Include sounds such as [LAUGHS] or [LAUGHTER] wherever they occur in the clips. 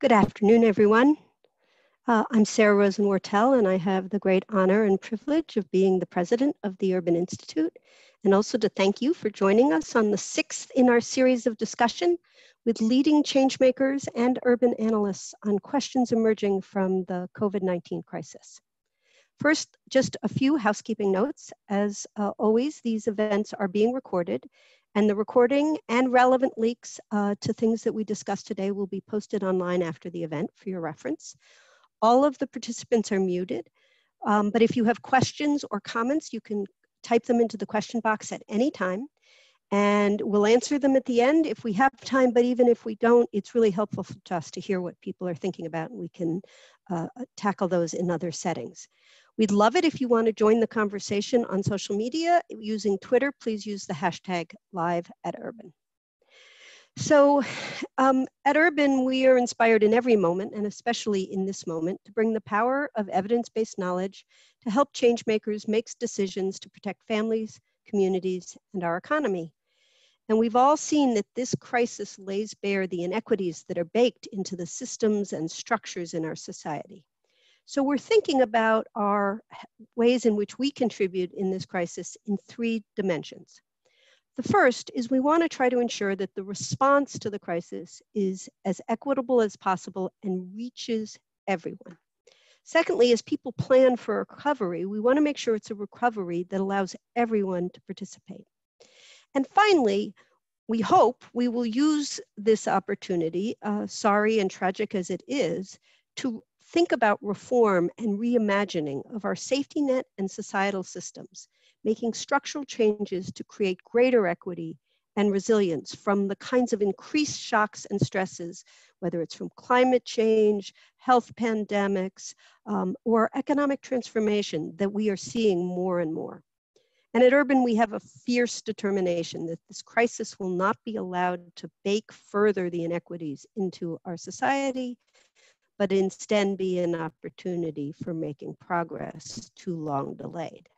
Good afternoon, everyone. Uh, I'm Sarah Rosen-Wartell, and I have the great honor and privilege of being the president of the Urban Institute, and also to thank you for joining us on the sixth in our series of discussion with leading changemakers and urban analysts on questions emerging from the COVID-19 crisis. First, just a few housekeeping notes. As uh, always, these events are being recorded and the recording and relevant links uh, to things that we discussed today will be posted online after the event for your reference. All of the participants are muted, um, but if you have questions or comments, you can type them into the question box at any time and we'll answer them at the end if we have time, but even if we don't, it's really helpful to us to hear what people are thinking about and we can uh, tackle those in other settings. We'd love it if you want to join the conversation on social media using Twitter. Please use the hashtag live at Urban. So um, at Urban, we are inspired in every moment, and especially in this moment, to bring the power of evidence-based knowledge to help change makers make decisions to protect families, communities, and our economy. And we've all seen that this crisis lays bare the inequities that are baked into the systems and structures in our society. So we're thinking about our ways in which we contribute in this crisis in three dimensions. The first is we want to try to ensure that the response to the crisis is as equitable as possible and reaches everyone. Secondly, as people plan for recovery, we want to make sure it's a recovery that allows everyone to participate. And finally, we hope we will use this opportunity, uh, sorry and tragic as it is, to think about reform and reimagining of our safety net and societal systems, making structural changes to create greater equity and resilience from the kinds of increased shocks and stresses, whether it's from climate change, health pandemics, um, or economic transformation that we are seeing more and more. And at Urban, we have a fierce determination that this crisis will not be allowed to bake further the inequities into our society but instead be an opportunity for making progress too long delayed.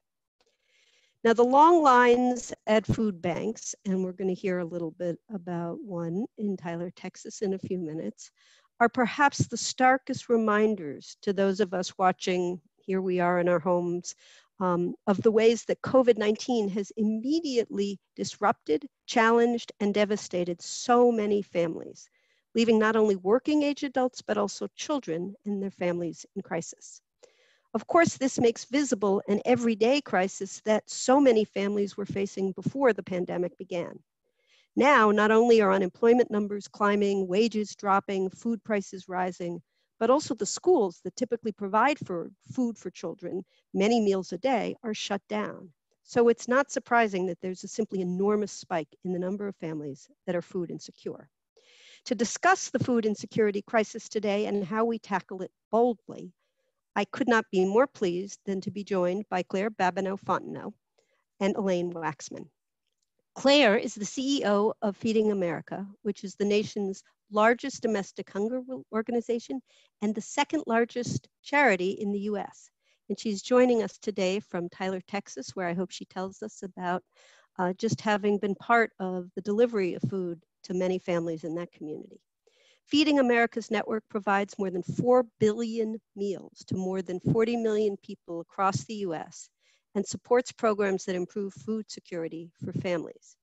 Now, the long lines at food banks, and we're going to hear a little bit about one in Tyler, Texas in a few minutes, are perhaps the starkest reminders to those of us watching, here we are in our homes, um, of the ways that COVID 19 has immediately disrupted, challenged, and devastated so many families leaving not only working age adults, but also children and their families in crisis. Of course, this makes visible an everyday crisis that so many families were facing before the pandemic began. Now, not only are unemployment numbers climbing, wages dropping, food prices rising, but also the schools that typically provide for food for children, many meals a day, are shut down. So it's not surprising that there's a simply enormous spike in the number of families that are food insecure. To discuss the food insecurity crisis today and how we tackle it boldly, I could not be more pleased than to be joined by Claire Babineaux-Fontenot and Elaine Waxman. Claire is the CEO of Feeding America, which is the nation's largest domestic hunger organization and the second largest charity in the US. And she's joining us today from Tyler, Texas, where I hope she tells us about uh, just having been part of the delivery of food to many families in that community. Feeding America's network provides more than 4 billion meals to more than 40 million people across the US and supports programs that improve food security for families.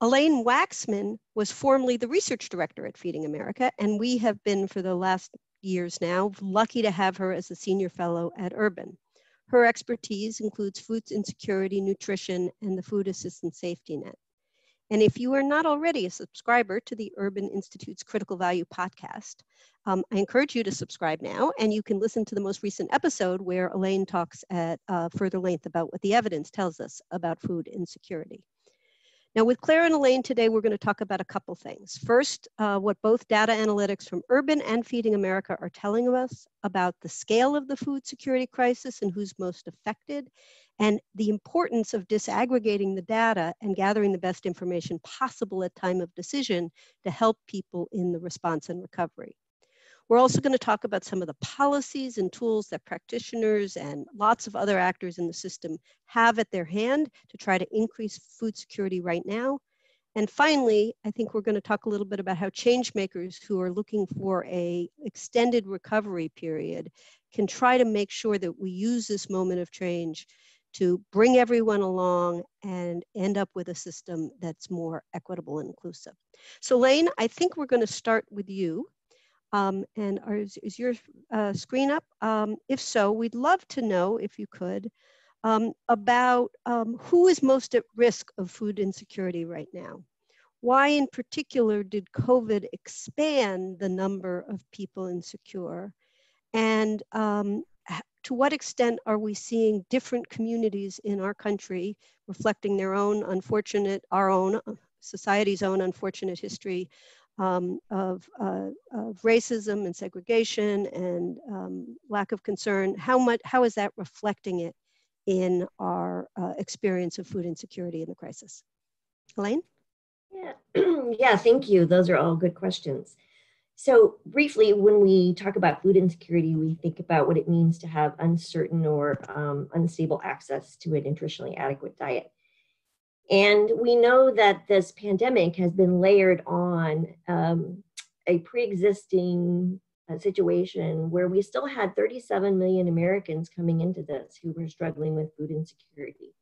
Elaine Waxman was formerly the research director at Feeding America, and we have been for the last years now lucky to have her as a senior fellow at Urban. Her expertise includes food insecurity, nutrition, and the food assistance safety net. And if you are not already a subscriber to the Urban Institute's Critical Value podcast, um, I encourage you to subscribe now, and you can listen to the most recent episode where Elaine talks at uh, further length about what the evidence tells us about food insecurity. Now with Claire and Elaine today, we're gonna talk about a couple things. First, uh, what both data analytics from Urban and Feeding America are telling us about the scale of the food security crisis and who's most affected, and the importance of disaggregating the data and gathering the best information possible at time of decision to help people in the response and recovery. We're also going to talk about some of the policies and tools that practitioners and lots of other actors in the system have at their hand to try to increase food security right now. And finally, I think we're going to talk a little bit about how change makers who are looking for a extended recovery period can try to make sure that we use this moment of change to bring everyone along and end up with a system that's more equitable and inclusive. So Lane, I think we're going to start with you. Um, and are, is, is your uh, screen up? Um, if so, we'd love to know, if you could, um, about um, who is most at risk of food insecurity right now. Why in particular did COVID expand the number of people insecure? And um, to what extent are we seeing different communities in our country reflecting their own unfortunate, our own uh, society's own unfortunate history um, of, uh, of, racism and segregation and um, lack of concern? How much? How is that reflecting it in our uh, experience of food insecurity in the crisis? Elaine? Yeah, [CLEARS THROAT] yeah, thank you. Those are all good questions. So briefly, when we talk about food insecurity, we think about what it means to have uncertain or um, unstable access to a nutritionally adequate diet. And we know that this pandemic has been layered on um, a pre-existing uh, situation where we still had 37 million Americans coming into this who were struggling with food insecurity.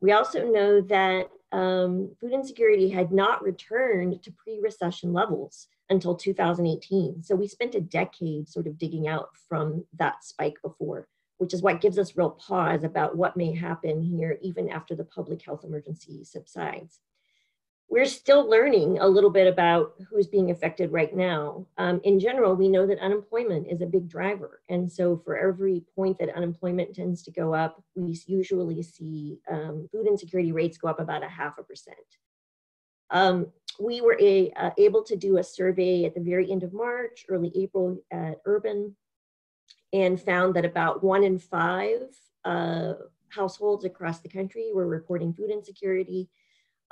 We also know that um, food insecurity had not returned to pre-recession levels until 2018. So we spent a decade sort of digging out from that spike before, which is what gives us real pause about what may happen here even after the public health emergency subsides we're still learning a little bit about who's being affected right now. Um, in general, we know that unemployment is a big driver. And so for every point that unemployment tends to go up, we usually see um, food insecurity rates go up about a half a percent. Um, we were a, uh, able to do a survey at the very end of March, early April at Urban, and found that about one in five uh, households across the country were reporting food insecurity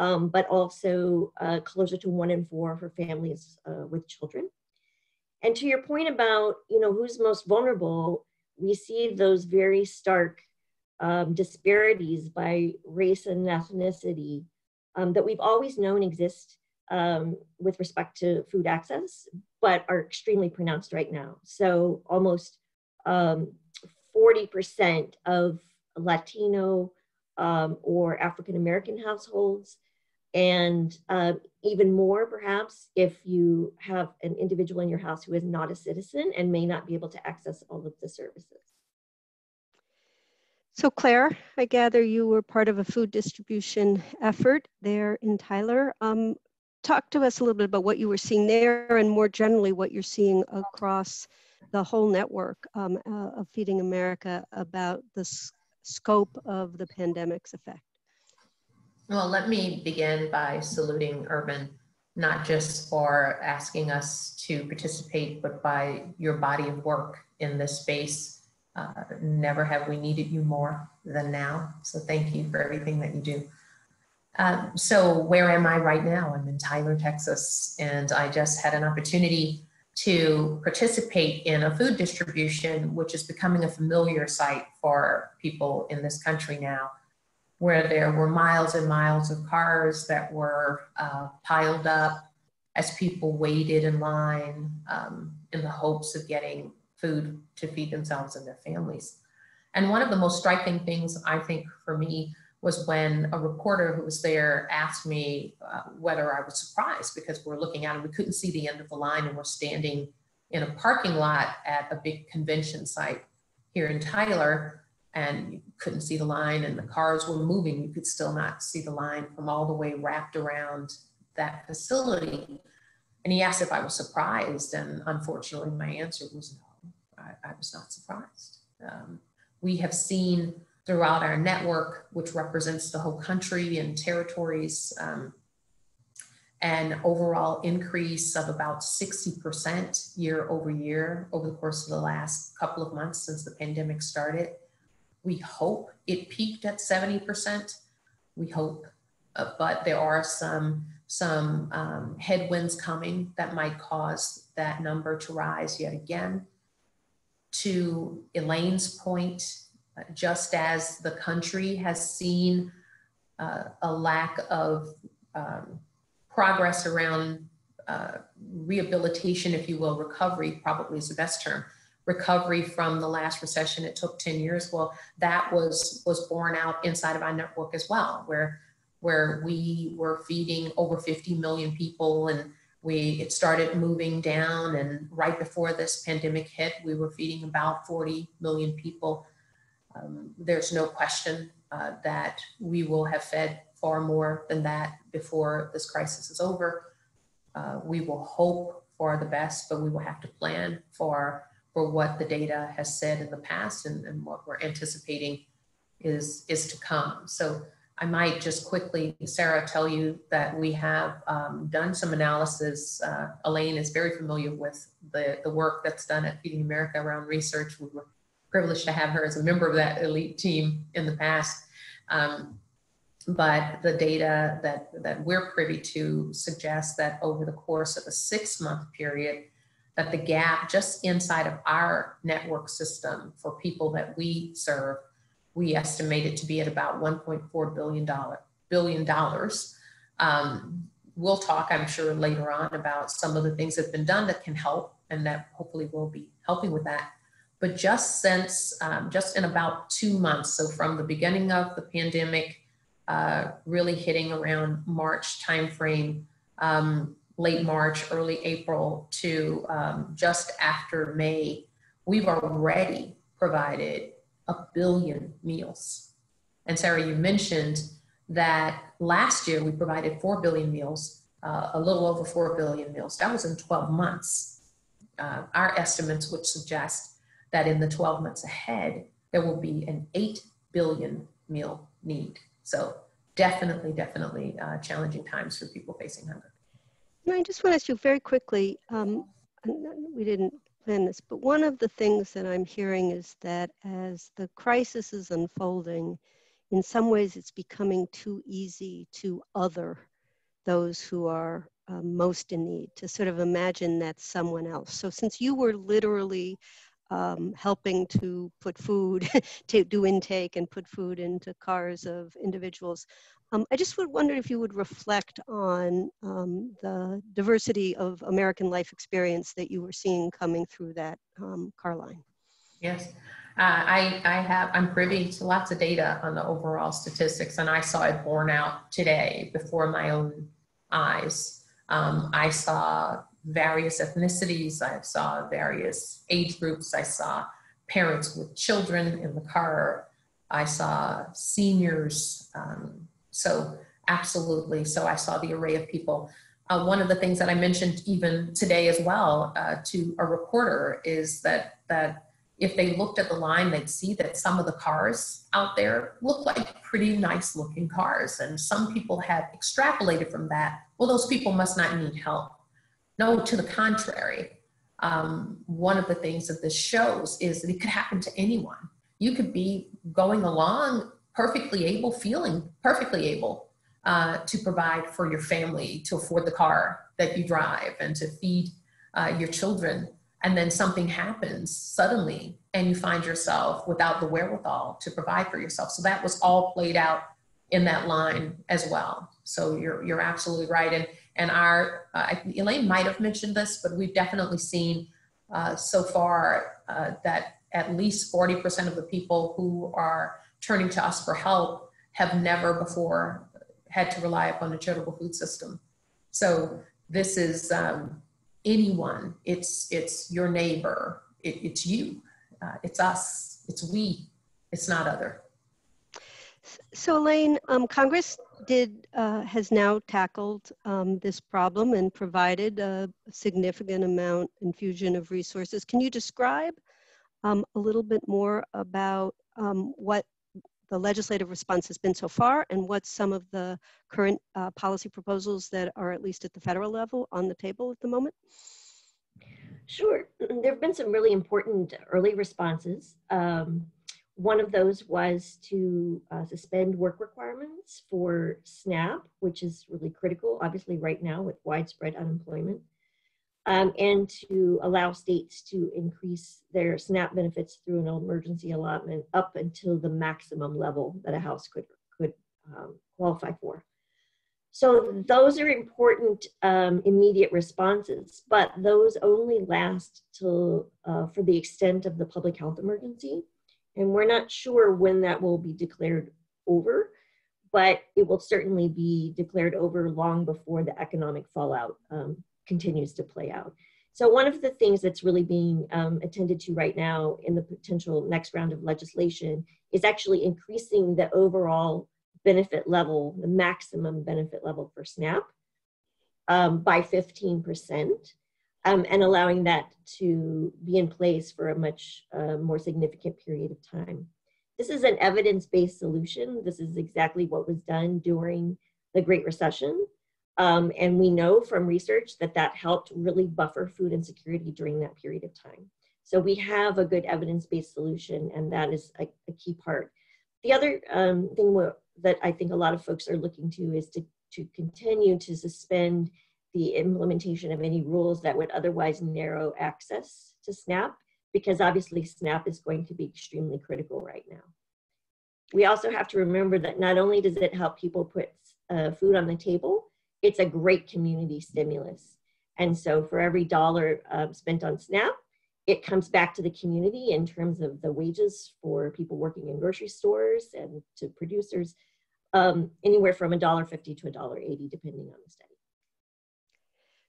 um, but also uh, closer to one in four for families uh, with children. And to your point about, you know, who's most vulnerable, we see those very stark um, disparities by race and ethnicity um, that we've always known exist um, with respect to food access, but are extremely pronounced right now. So almost 40% um, of Latino um, or African American households and uh, even more perhaps if you have an individual in your house who is not a citizen and may not be able to access all of the services. So Claire, I gather you were part of a food distribution effort there in Tyler. Um, talk to us a little bit about what you were seeing there and more generally what you're seeing across the whole network um, uh, of Feeding America about the scope of the pandemic's effect. Well, let me begin by saluting Urban, not just for asking us to participate, but by your body of work in this space. Uh, never have we needed you more than now. So thank you for everything that you do. Um, so where am I right now? I'm in Tyler, Texas, and I just had an opportunity to participate in a food distribution, which is becoming a familiar sight for people in this country now where there were miles and miles of cars that were uh, piled up as people waited in line um, in the hopes of getting food to feed themselves and their families. And one of the most striking things I think for me was when a reporter who was there asked me uh, whether I was surprised because we're looking out and we couldn't see the end of the line and we're standing in a parking lot at a big convention site here in Tyler and you couldn't see the line and the cars were moving, you could still not see the line from all the way wrapped around that facility. And he asked if I was surprised, and unfortunately, my answer was no, I, I was not surprised. Um, we have seen throughout our network, which represents the whole country and territories, um, an overall increase of about 60% year over year over the course of the last couple of months since the pandemic started. We hope it peaked at 70%. We hope, uh, but there are some some um, headwinds coming that might cause that number to rise yet again. To Elaine's point, uh, just as the country has seen uh, a lack of um, progress around uh, rehabilitation, if you will, recovery probably is the best term. Recovery from the last recession, it took 10 years. Well, that was was borne out inside of our network as well, where where we were feeding over 50 million people and we it started moving down and right before this pandemic hit we were feeding about 40 million people um, there's no question uh, that we will have fed far more than that before this crisis is over uh, we will hope for the best but we will have to plan for for what the data has said in the past and, and what we're anticipating is is to come so I might just quickly, Sarah, tell you that we have um, done some analysis. Uh, Elaine is very familiar with the, the work that's done at Feeding America around research. We were privileged to have her as a member of that elite team in the past. Um, but the data that, that we're privy to suggests that over the course of a six month period, that the gap just inside of our network system for people that we serve we estimate it to be at about 1.4 billion dollar billion dollars. Um, we'll talk, I'm sure, later on about some of the things that have been done that can help, and that hopefully will be helping with that. But just since, um, just in about two months, so from the beginning of the pandemic, uh, really hitting around March timeframe, um, late March, early April to um, just after May, we've already provided a billion meals. And Sarah, you mentioned that last year we provided 4 billion meals, uh, a little over 4 billion meals. That was in 12 months. Uh, our estimates would suggest that in the 12 months ahead, there will be an 8 billion meal need. So definitely, definitely uh, challenging times for people facing hunger. I just want to ask you very quickly, um, we didn't plan this, but one of the things that I'm hearing is that as the crisis is unfolding, in some ways it's becoming too easy to other those who are um, most in need, to sort of imagine that someone else. So since you were literally um, helping to put food, [LAUGHS] to do intake and put food into cars of individuals. Um, I just would wonder if you would reflect on um, the diversity of American life experience that you were seeing coming through that um, car line. Yes, uh, I, I have, I'm privy to lots of data on the overall statistics and I saw it borne out today before my own eyes. Um, I saw various ethnicities, I saw various age groups, I saw parents with children in the car, I saw seniors, um, so absolutely. So I saw the array of people. Uh, one of the things that I mentioned even today as well uh, to a reporter is that that if they looked at the line, they'd see that some of the cars out there look like pretty nice looking cars. And some people have extrapolated from that, well, those people must not need help. No, to the contrary. Um, one of the things that this shows is that it could happen to anyone. You could be going along perfectly able, feeling perfectly able uh, to provide for your family, to afford the car that you drive, and to feed uh, your children. And then something happens suddenly, and you find yourself without the wherewithal to provide for yourself. So that was all played out in that line as well. So you're you're absolutely right. And and our uh, Elaine might have mentioned this, but we've definitely seen uh, so far uh, that at least 40% of the people who are turning to us for help have never before had to rely upon a charitable food system. So this is um, anyone. It's it's your neighbor. It, it's you. Uh, it's us. It's we. It's not other. So Elaine, um, Congress did uh, has now tackled um, this problem and provided a significant amount infusion of resources. Can you describe um, a little bit more about um, what the legislative response has been so far and what some of the current uh, policy proposals that are at least at the federal level on the table at the moment? Sure. [CLEARS THROAT] There have been some really important early responses. Um, one of those was to uh, suspend work requirements for SNAP, which is really critical, obviously, right now with widespread unemployment um, and to allow states to increase their SNAP benefits through an emergency allotment up until the maximum level that a house could could um, qualify for. So those are important um, immediate responses, but those only last till uh, for the extent of the public health emergency. And we're not sure when that will be declared over, but it will certainly be declared over long before the economic fallout um, continues to play out. So one of the things that's really being um, attended to right now in the potential next round of legislation is actually increasing the overall benefit level, the maximum benefit level for SNAP um, by 15%, um, and allowing that to be in place for a much uh, more significant period of time. This is an evidence-based solution. This is exactly what was done during the Great Recession. Um, and we know from research that that helped really buffer food insecurity during that period of time. So we have a good evidence-based solution, and that is a, a key part. The other um, thing that I think a lot of folks are looking to is to, to continue to suspend the implementation of any rules that would otherwise narrow access to SNAP, because obviously SNAP is going to be extremely critical right now. We also have to remember that not only does it help people put uh, food on the table, it's a great community stimulus. And so for every dollar uh, spent on SNAP, it comes back to the community in terms of the wages for people working in grocery stores and to producers, um, anywhere from a dollar fifty to a dollar eighty, depending on the study.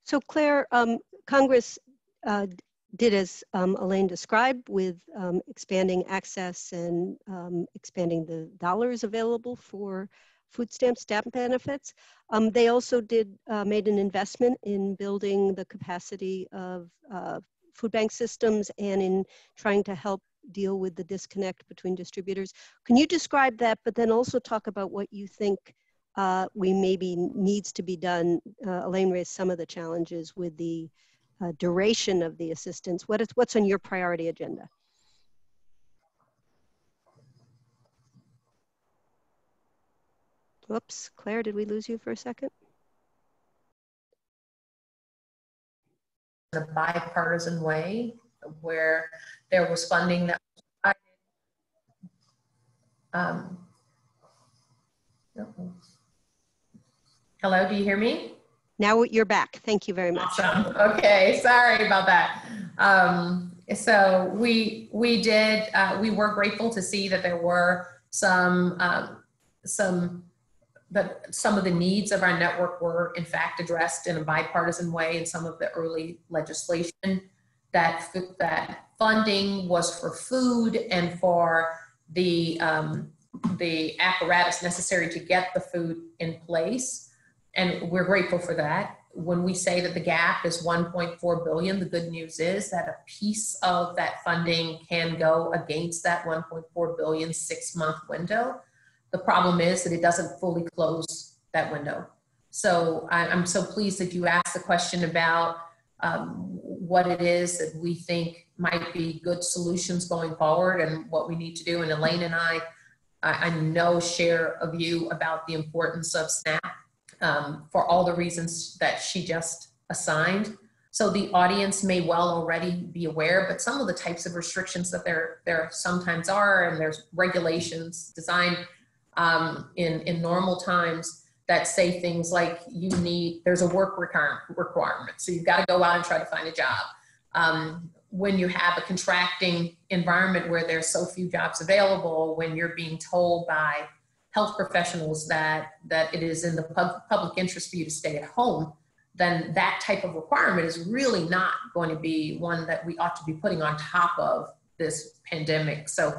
So Claire, um, Congress uh, did as um, Elaine described with um, expanding access and um, expanding the dollars available for food stamp stamp benefits. Um, they also did uh, made an investment in building the capacity of uh, food bank systems and in trying to help deal with the disconnect between distributors. Can you describe that, but then also talk about what you think uh, we maybe needs to be done? Uh, Elaine raised some of the challenges with the uh, duration of the assistance. What is, what's on your priority agenda? Whoops, Claire, did we lose you for a second? In a bipartisan way where there was funding that was um, Hello, do you hear me? Now you're back. Thank you very much. Awesome. Okay, sorry about that. Um, so we we did uh, we were grateful to see that there were some um, some that some of the needs of our network were in fact addressed in a bipartisan way in some of the early legislation that that funding was for food and for the um, the apparatus necessary to get the food in place. And we're grateful for that. When we say that the gap is 1.4 billion the good news is that a piece of that funding can go against that 1.4 billion six month window the problem is that it doesn't fully close that window. So I, am so pleased that you asked the question about um, what it is that we think might be good solutions going forward and what we need to do. And Elaine and I, I, I know share a view about the importance of SNAP um, for all the reasons that she just assigned. So the audience may well already be aware, but some of the types of restrictions that there there sometimes are, and there's regulations designed um, in, in normal times that say things like you need, there's a work requirement. So you've got to go out and try to find a job. Um, when you have a contracting environment where there's so few jobs available, when you're being told by health professionals that, that it is in the pub, public interest for you to stay at home, then that type of requirement is really not going to be one that we ought to be putting on top of this pandemic. So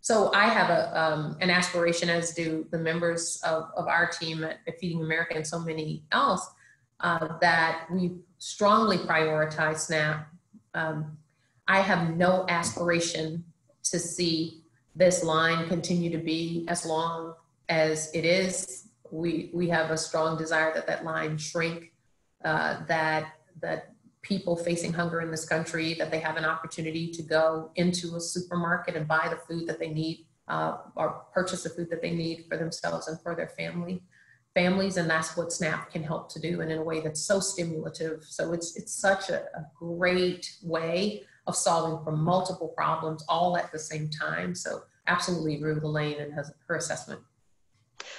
so I have a, um, an aspiration, as do the members of, of our team at, Feeding America and so many else, uh, that we strongly prioritize SNAP. Um, I have no aspiration to see this line continue to be as long as it is. We, we have a strong desire that that line shrink, uh, that, that people facing hunger in this country that they have an opportunity to go into a supermarket and buy the food that they need uh, or purchase the food that they need for themselves and for their family families and that's what snap can help to do and in a way that's so stimulative. So it's it's such a, a great way of solving for multiple problems all at the same time. So absolutely with elaine and has her assessment.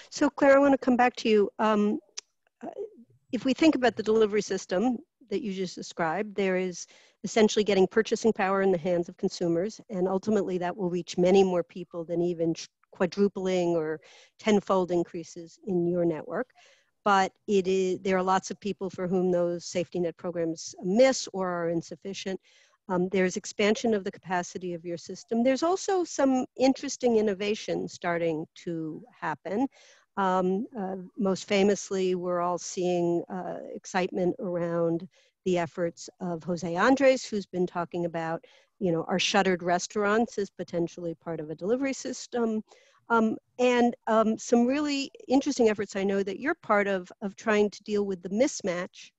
So claire i want to come back to you. Um, if we think about the delivery system that you just described, there is essentially getting purchasing power in the hands of consumers, and ultimately that will reach many more people than even quadrupling or tenfold increases in your network. But it is, there are lots of people for whom those safety net programs miss or are insufficient. Um, there's expansion of the capacity of your system. There's also some interesting innovation starting to happen. Um, uh, most famously, we're all seeing uh, excitement around the efforts of Jose Andres, who's been talking about, you know, our shuttered restaurants as potentially part of a delivery system. Um, and um, some really interesting efforts I know that you're part of, of trying to deal with the mismatch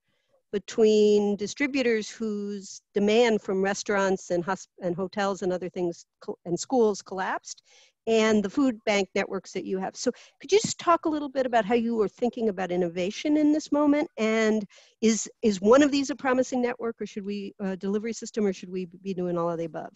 between distributors whose demand from restaurants and, and hotels and other things and schools collapsed and the food bank networks that you have. So could you just talk a little bit about how you were thinking about innovation in this moment? And is, is one of these a promising network or should we, uh, delivery system, or should we be doing all of the above?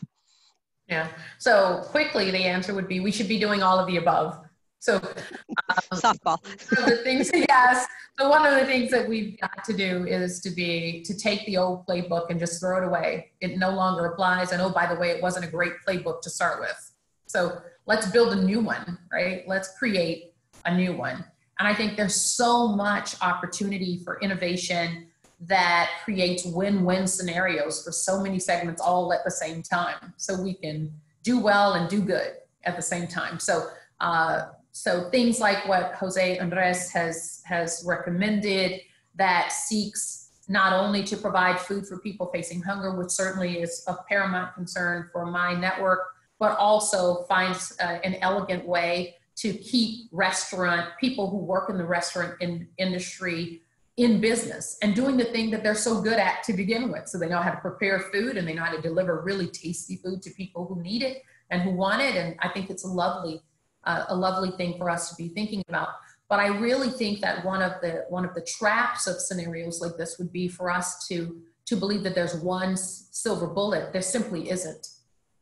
Yeah, so quickly the answer would be we should be doing all of the above. So um, [LAUGHS] softball. one the things, [LAUGHS] yes. So one of the things that we've got to do is to be to take the old playbook and just throw it away. It no longer applies. And oh, by the way, it wasn't a great playbook to start with. So let's build a new one, right? Let's create a new one. And I think there's so much opportunity for innovation that creates win-win scenarios for so many segments all at the same time. So we can do well and do good at the same time. So uh, so things like what Jose Andres has has recommended that seeks not only to provide food for people facing hunger, which certainly is of paramount concern for my network, but also finds uh, an elegant way to keep restaurant people who work in the restaurant in, industry in business and doing the thing that they're so good at to begin with. So they know how to prepare food and they know how to deliver really tasty food to people who need it and who want it. And I think it's a lovely, uh, a lovely thing for us to be thinking about. But I really think that one of the one of the traps of scenarios like this would be for us to to believe that there's one silver bullet. There simply isn't.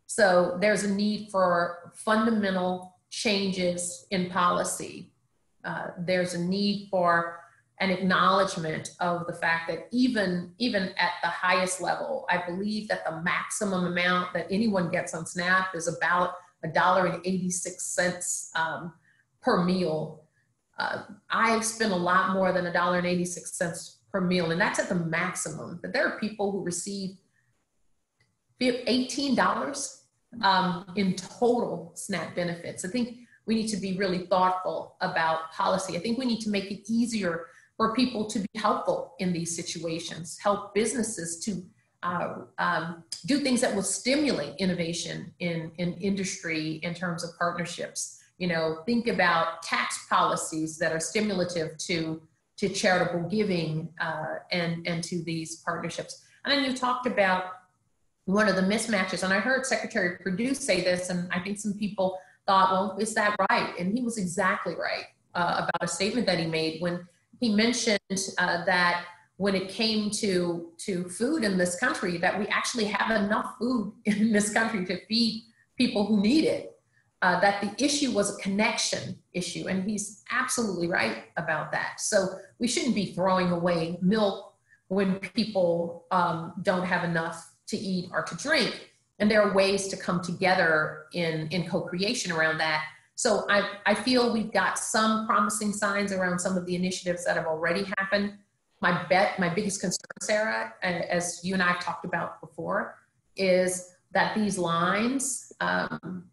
So there's a need for fundamental changes in policy. Uh, there's a need for an acknowledgement of the fact that even even at the highest level, I believe that the maximum amount that anyone gets on SNAP is about a dollar and eighty six cents um, per meal. Uh, I spend a lot more than a dollar and eighty six cents per meal, and that's at the maximum. But there are people who receive $18 um, in total SNAP benefits. I think we need to be really thoughtful about policy. I think we need to make it easier for people to be helpful in these situations, help businesses to uh, um, do things that will stimulate innovation in, in industry in terms of partnerships. You know, think about tax policies that are stimulative to, to charitable giving uh, and, and to these partnerships. And then you talked about one of the mismatches. And I heard Secretary Perdue say this, and I think some people thought, well, is that right? And he was exactly right uh, about a statement that he made when he mentioned uh, that when it came to to food in this country, that we actually have enough food [LAUGHS] in this country to feed people who need it. Uh, that the issue was a connection issue, and he's absolutely right about that. So we shouldn't be throwing away milk when people um, don't have enough to eat or to drink. And there are ways to come together in, in co-creation around that. So I, I feel we've got some promising signs around some of the initiatives that have already happened. My bet, my biggest concern, Sarah, as you and I have talked about before, is that these lines um,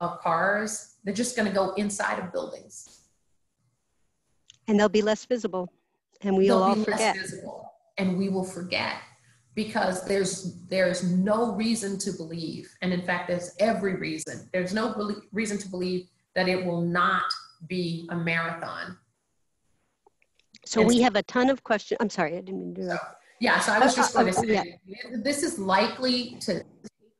of cars, they're just going to go inside of buildings. And they'll be less visible. And we'll all forget. Visible, and we will forget because there's there's no reason to believe and in fact there's every reason there's no reason to believe that it will not be a marathon. So and we have a ton of questions i'm sorry i didn't mean to so, yeah so i was just uh, uh, going to say this is likely to take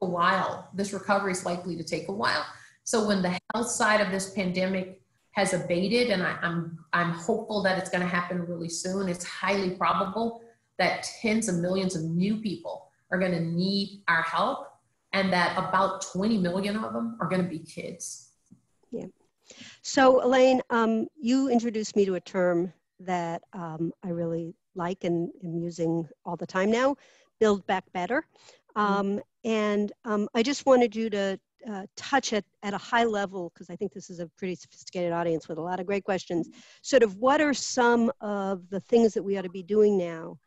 a while this recovery is likely to take a while. So when the health side of this pandemic has abated and I, i'm i'm hopeful that it's going to happen really soon it's highly probable that tens of millions of new people are going to need our help and that about 20 million of them are going to be kids. Yeah. So Elaine, um, you introduced me to a term that um, I really like and am using all the time now, Build Back Better. Mm-hmm. Um, and um, I just wanted you to uh, touch it at a high level, because I think this is a pretty sophisticated audience with a lot of great questions. Sort of what are some of the things that we ought to be doing now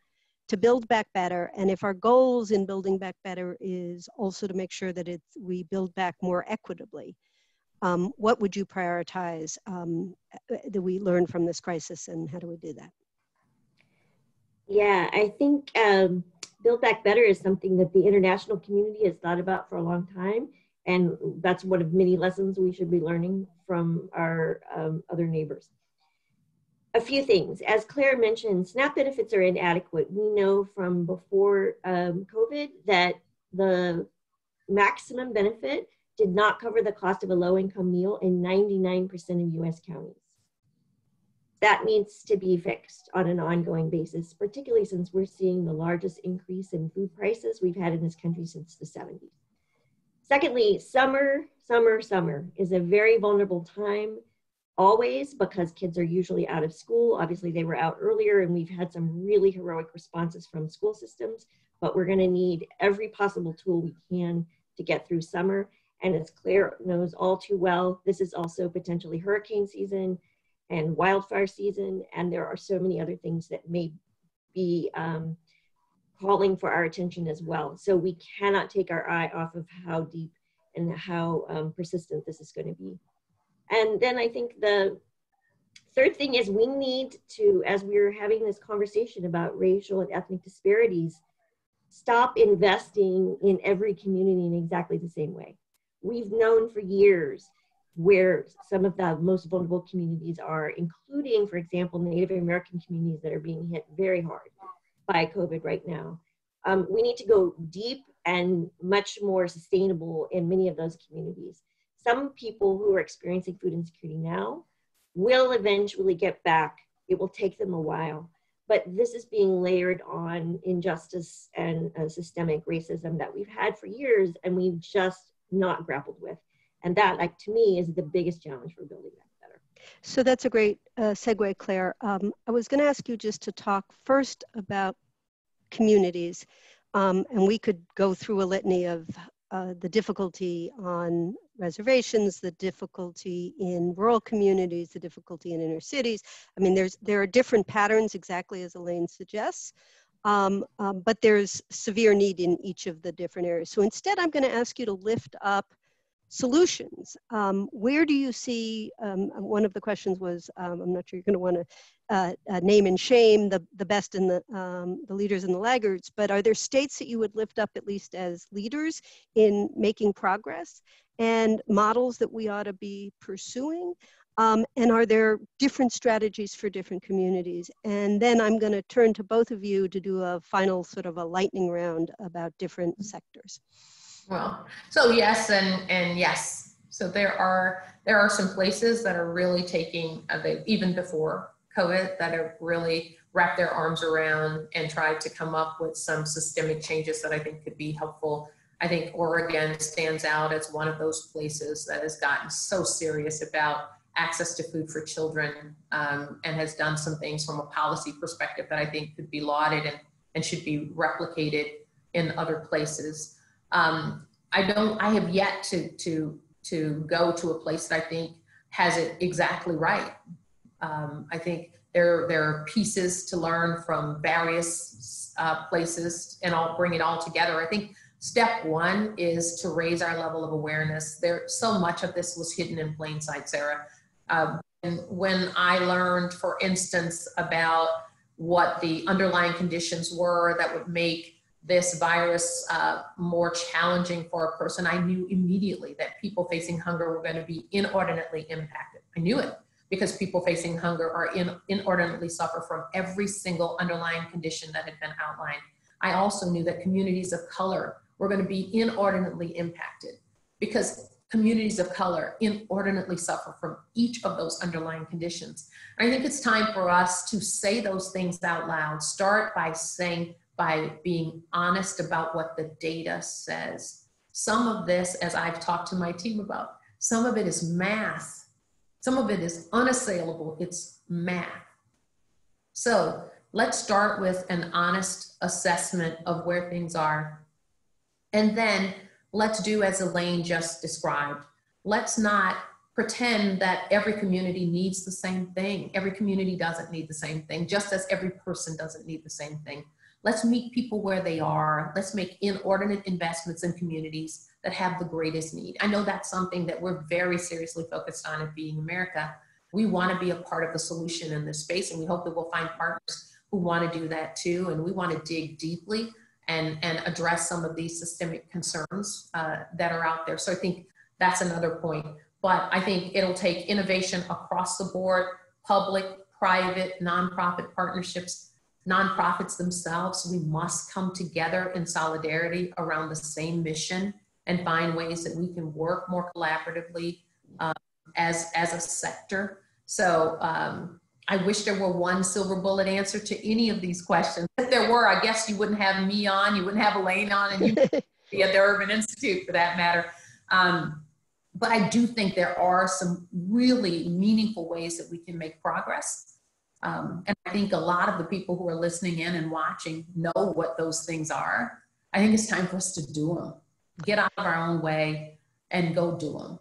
to build back better? And if our goals in building back better is also to make sure that it's, we build back more equitably, um, what would you prioritize um, that we learn from this crisis and how do we do that? Yeah, I think um, Build Back Better is something that the international community has thought about for a long time. And that's one of many lessons we should be learning from our um, other neighbors. A few things. As Claire mentioned, SNAP benefits are inadequate. We know from before um, COVID that the maximum benefit did not cover the cost of a low income meal in 99% of US counties. That needs to be fixed on an ongoing basis, particularly since we're seeing the largest increase in food prices we've had in this country since the 70s. Secondly, summer, summer, summer is a very vulnerable time always because kids are usually out of school. Obviously, they were out earlier, and we've had some really heroic responses from school systems, but we're going to need every possible tool we can to get through summer. And as Claire knows all too well, this is also potentially hurricane season and wildfire season, and there are so many other things that may be um, calling for our attention as well. So we cannot take our eye off of how deep and how um, persistent this is going to be. And then I think the third thing is we need to, as we're having this conversation about racial and ethnic disparities, stop investing in every community in exactly the same way. We've known for years where some of the most vulnerable communities are, including, for example, Native American communities that are being hit very hard by COVID right now. Um, we need to go deep and much more sustainable in many of those communities. Some people who are experiencing food insecurity now will eventually get back. It will take them a while. But this is being layered on injustice and uh, systemic racism that we've had for years and we've just not grappled with. And that, like to me, is the biggest challenge for building that. Better. So that's a great uh, segue, Claire. Um, I was going to ask you just to talk first about communities, um, and we could go through a litany of uh, the difficulty on reservations, the difficulty in rural communities, the difficulty in inner cities. I mean, there's there are different patterns, exactly as Elaine suggests, um, um, but there's severe need in each of the different areas. So instead, I'm going to ask you to lift up solutions. Um, where do you see, um, one of the questions was, um, I'm not sure you're gonna wanna uh, uh, name and shame the, the best and the, um, the leaders and the laggards, but are there states that you would lift up at least as leaders in making progress and models that we ought to be pursuing? Um, and are there different strategies for different communities? And then I'm gonna turn to both of you to do a final sort of a lightning round about different sectors. Well, so yes and and yes. So there are there are some places that are really taking even before COVID that have really wrapped their arms around and tried to come up with some systemic changes that I think could be helpful. I think Oregon stands out as one of those places that has gotten so serious about access to food for children um, and has done some things from a policy perspective that I think could be lauded and, and should be replicated in other places. Um, I don't. I have yet to to to go to a place that I think has it exactly right. Um, I think there there are pieces to learn from various uh, places, and I'll bring it all together. I think step one is to raise our level of awareness. There, so much of this was hidden in plain sight, Sarah. Um, and when I learned, for instance, about what the underlying conditions were that would make this virus uh, more challenging for a person, I knew immediately that people facing hunger were going to be inordinately impacted. I knew it because people facing hunger are in, inordinately suffer from every single underlying condition that had been outlined. I also knew that communities of color were going to be inordinately impacted because communities of color inordinately suffer from each of those underlying conditions. I think it's time for us to say those things out loud. Start by saying by being honest about what the data says. Some of this, as I've talked to my team about, some of it is math. Some of it is unassailable. It's math. So let's start with an honest assessment of where things are. And then let's do as Elaine just described. Let's not pretend that every community needs the same thing. Every community doesn't need the same thing, just as every person doesn't need the same thing. Let's meet people where they are. Let's make inordinate investments in communities that have the greatest need. I know that's something that we're very seriously focused on at Feeding America. We want to be a part of the solution in this space, and we hope that we'll find partners who want to do that too. And we want to dig deeply and, and address some of these systemic concerns uh, that are out there. So I think that's another point. But I think it'll take innovation across the board, public, private, nonprofit partnerships, nonprofits themselves. We must come together in solidarity around the same mission and find ways that we can work more collaboratively uh, as, as a sector. So um, I wish there were one silver bullet answer to any of these questions. If there were, I guess you wouldn't have me on, you wouldn't have Elaine on, and you [LAUGHS] be at the Urban Institute for that matter. Um, but I do think there are some really meaningful ways that we can make progress. Um, and I think a lot of the people who are listening in and watching know what those things are. I think it's time for us to do them, get out of our own way and go do them.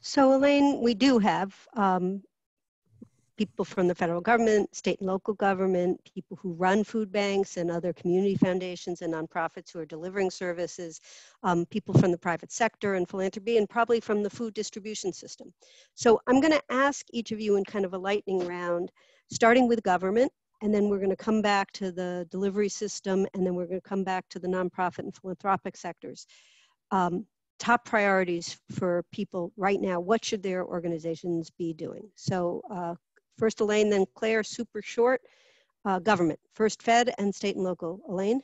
So Elaine, we do have um, people from the federal government, state and local government, people who run food banks and other community foundations and nonprofits who are delivering services, um, people from the private sector and philanthropy, and probably from the food distribution system. So I'm going to ask each of you in kind of a lightning round, starting with government, and then we're going to come back to the delivery system, and then we're going to come back to the nonprofit and philanthropic sectors. Um, top priorities for people right now what should their organizations be doing so uh, First Elaine, then Claire, super short. Uh, government, first Fed and state and local. Elaine?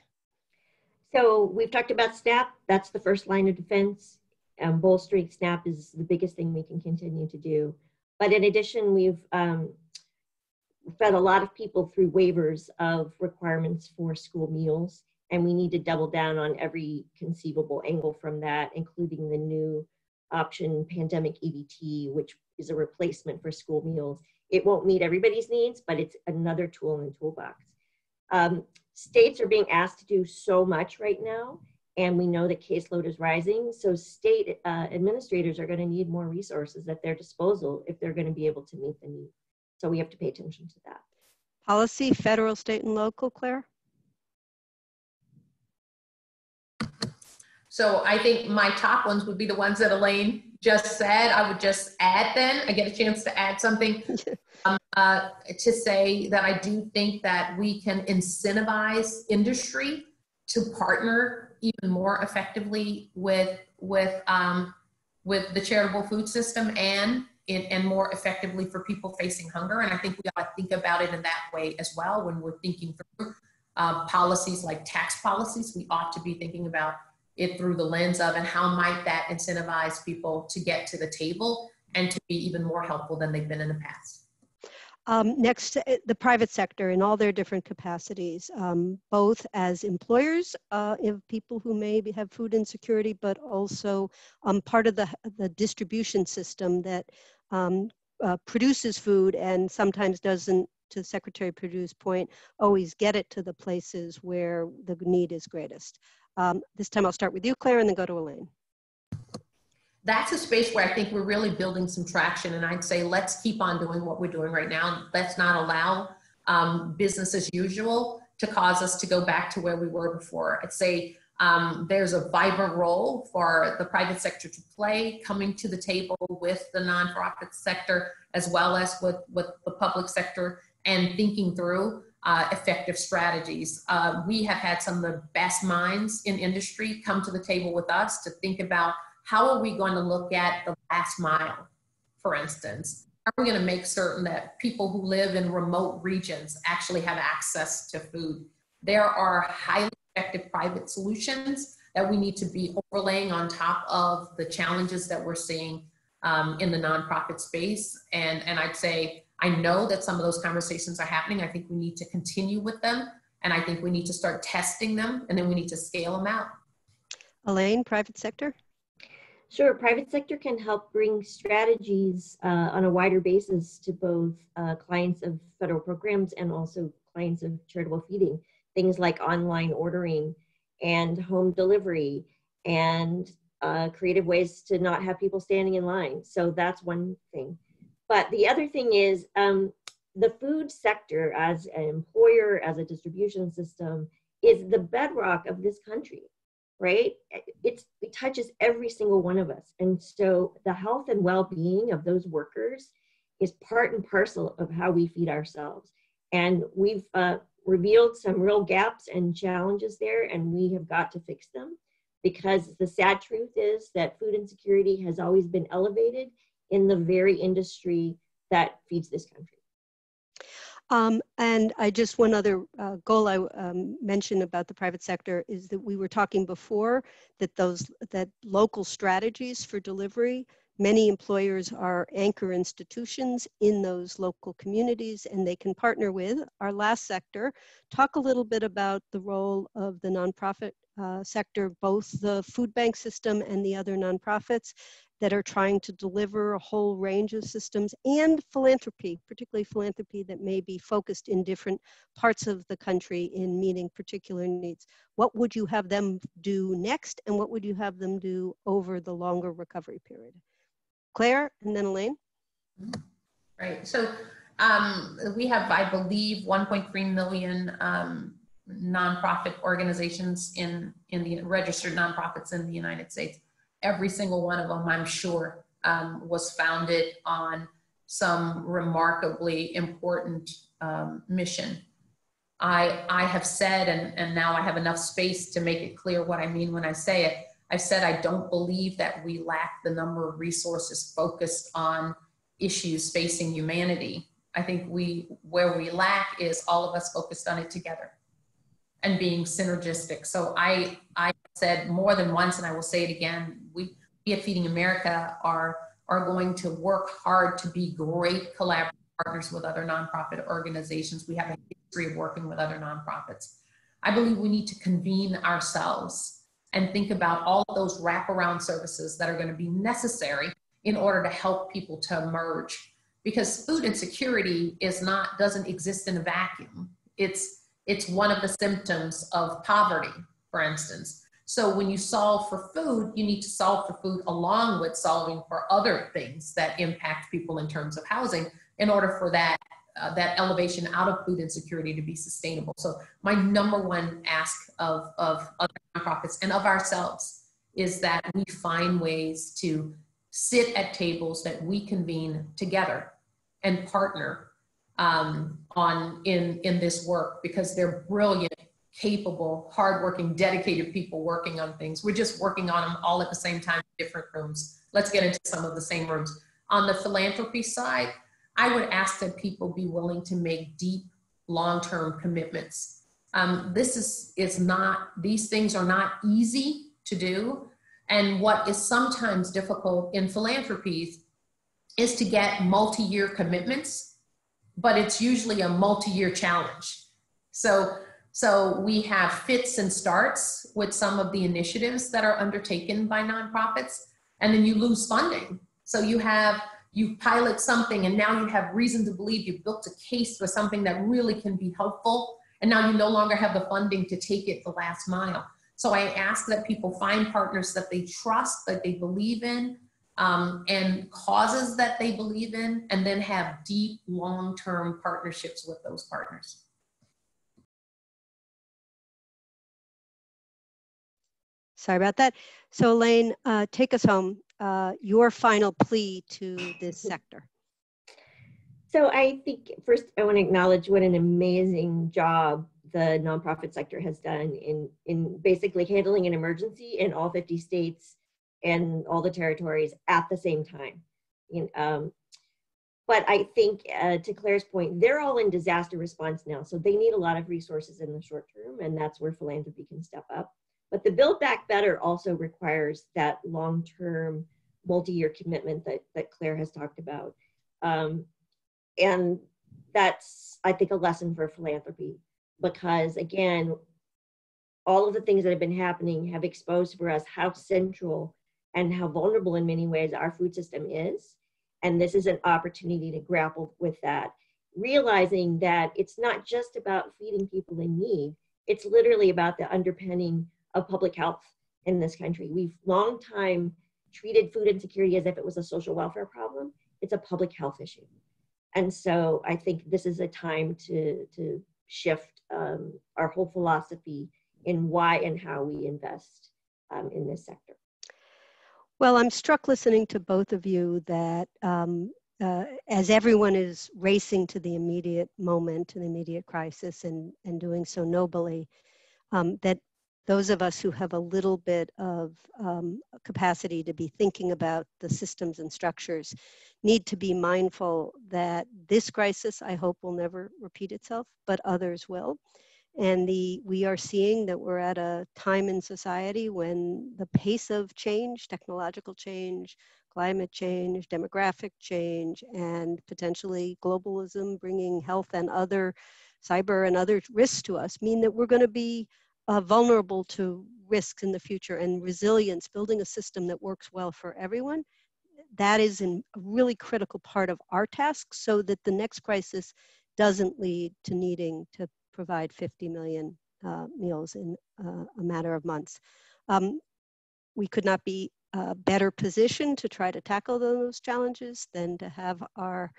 So we've talked about SNAP. That's the first line of defense. Um, bolstering SNAP is the biggest thing we can continue to do. But in addition, we've um, fed a lot of people through waivers of requirements for school meals. And we need to double down on every conceivable angle from that, including the new option pandemic EBT, which is a replacement for school meals it won't meet everybody's needs, but it's another tool in the toolbox. Um, states are being asked to do so much right now, and we know that caseload is rising. So state uh, administrators are going to need more resources at their disposal if they're going to be able to meet the need. So we have to pay attention to that. Policy, federal, state, and local, Claire? So I think my top ones would be the ones that Elaine just said. I would just add then, I get a chance to add something [LAUGHS] um, uh, to say that I do think that we can incentivize industry to partner even more effectively with, with, um, with the charitable food system and in, and more effectively for people facing hunger. And I think we ought to think about it in that way as well when we're thinking through uh, policies like tax policies. We ought to be thinking about it through the lens of and how might that incentivize people to get to the table and to be even more helpful than they've been in the past. Um, next, eh, the private sector in all their different capacities, um, both as employers uh, of people who may be, have food insecurity, but also um, part of the, the distribution system that um, uh, produces food and sometimes doesn't, to Secretary Perdue's point, always get it to the places where the need is greatest. Um, this time I'll start with you, Claire, and then go to Elaine. That's a space where I think we're really building some traction. And I'd say let's keep on doing what we're doing right now. Let's not allow um, business as usual to cause us to go back to where we were before. I'd say um, there's a vibrant role for the private sector to play, coming to the table with the nonprofit sector as well as with, with the public sector and thinking through uh, effective strategies. Uh, we have had some of the best minds in industry come to the table with us to think about how are we going to look at the last mile, for instance? Are we going to make certain that people who live in remote regions actually have access to food? There are highly effective private solutions that we need to be overlaying on top of the challenges that we're seeing um, in the nonprofit space. And, and I'd say I know that some of those conversations are happening. I think we need to continue with them. And I think we need to start testing them and then we need to scale them out. Elaine, private sector? Sure, private sector can help bring strategies uh, on a wider basis to both uh, clients of federal programs and also clients of charitable feeding. Things like online ordering and home delivery and uh, creative ways to not have people standing in line. So that's one thing. But the other thing is um, the food sector as an employer, as a distribution system, is the bedrock of this country right? It's, it touches every single one of us. And so the health and well being of those workers is part and parcel of how we feed ourselves. And we've uh, revealed some real gaps and challenges there, and we have got to fix them because the sad truth is that food insecurity has always been elevated in the very industry that feeds this country. Um, and I just one other uh, goal I um, mentioned about the private sector is that we were talking before that those that local strategies for delivery. Many employers are anchor institutions in those local communities and they can partner with our last sector. Talk a little bit about the role of the nonprofit uh, sector, both the food bank system and the other nonprofits, that are trying to deliver a whole range of systems and philanthropy, particularly philanthropy that may be focused in different parts of the country in meeting particular needs. What would you have them do next and what would you have them do over the longer recovery period? Claire and then Elaine. Right, so um, we have, I believe, 1.3 million um, nonprofit organizations in, in the registered nonprofits in the United States every single one of them, I'm sure, um, was founded on some remarkably important um, mission. I, I have said, and, and now I have enough space to make it clear what I mean when I say it. I said I don't believe that we lack the number of resources focused on issues facing humanity. I think we where we lack is all of us focused on it together and being synergistic. So I I said more than once, and I will say it again, we, we at Feeding America are, are going to work hard to be great collaborative partners with other nonprofit organizations. We have a history of working with other nonprofits. I believe we need to convene ourselves and think about all of those wraparound services that are going to be necessary in order to help people to emerge because food insecurity is not doesn't exist in a vacuum it's it's one of the symptoms of poverty for instance so when you solve for food, you need to solve for food along with solving for other things that impact people in terms of housing in order for that uh, that elevation out of food insecurity to be sustainable. So my number one ask of, of other nonprofits and of ourselves is that we find ways to sit at tables that we convene together and partner um, on in, in this work because they're brilliant capable, hardworking, dedicated people working on things. We're just working on them all at the same time different rooms. Let's get into some of the same rooms. On the philanthropy side, I would ask that people be willing to make deep, long-term commitments. Um, this is, is not, these things are not easy to do. And what is sometimes difficult in philanthropies is to get multi-year commitments, but it's usually a multi-year challenge. So so we have fits and starts with some of the initiatives that are undertaken by nonprofits, and then you lose funding. So you have you pilot something and now you have reason to believe you've built a case for something that really can be helpful. And now you no longer have the funding to take it the last mile. So i ask that people find partners that they trust that they believe in um, and causes that they believe in and then have deep long-term partnerships with those partners Sorry about that. So Elaine, uh, take us home. Uh, your final plea to this [LAUGHS] sector. So I think first I want to acknowledge what an amazing job the nonprofit sector has done in, in basically handling an emergency in all 50 states and all the territories at the same time. um, but I think uh, to Claire's point, they're all in disaster response now. So they need a lot of resources in the short term and that's where philanthropy can step up. But the Build Back Better also requires that long-term, multi-year commitment that, that Claire has talked about. Um, and that's, I think, a lesson for philanthropy because again, all of the things that have been happening have exposed for us how central and how vulnerable in many ways our food system is. And this is an opportunity to grapple with that, realizing that it's not just about feeding people in need, it's literally about the underpinning of public health in this country. We've long time treated food insecurity as if it was a social welfare problem. It's a public health issue. And so I think this is a time to, to shift um, our whole philosophy in why and how we invest um, in this sector. Well, I'm struck listening to both of you that um, uh, as everyone is racing to the immediate moment, to the immediate crisis, and, and doing so nobly, um, that those of us who have a little bit of um, capacity to be thinking about the systems and structures need to be mindful that this crisis, I hope, will never repeat itself, but others will. And the, we are seeing that we're at a time in society when the pace of change, technological change, climate change, demographic change, and potentially globalism bringing health and other cyber and other risks to us mean that we're going to be uh, vulnerable to risks in the future and resilience, building a system that works well for everyone. That is a really critical part of our task so that the next crisis doesn't lead to needing to provide 50 million uh, meals in uh, a matter of months. Um, we could not be uh, better positioned to try to tackle those challenges than to have our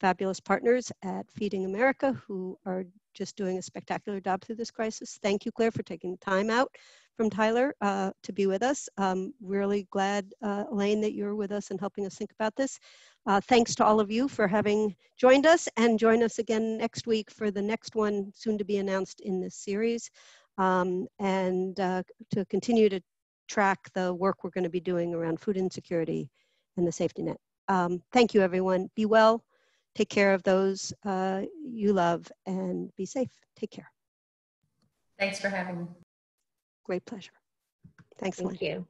fabulous partners at Feeding America who are just doing a spectacular job through this crisis. Thank you, Claire, for taking the time out from Tyler uh, to be with us. Um, really glad, uh, Elaine, that you're with us and helping us think about this. Uh, thanks to all of you for having joined us and join us again next week for the next one soon to be announced in this series. Um, and uh, to continue to track the work we're going to be doing around food insecurity and the safety net. Um, thank you, everyone. Be well take care of those uh, you love and be safe. Take care. Thanks for having me. Great pleasure. Thanks. Thank Lynn. you.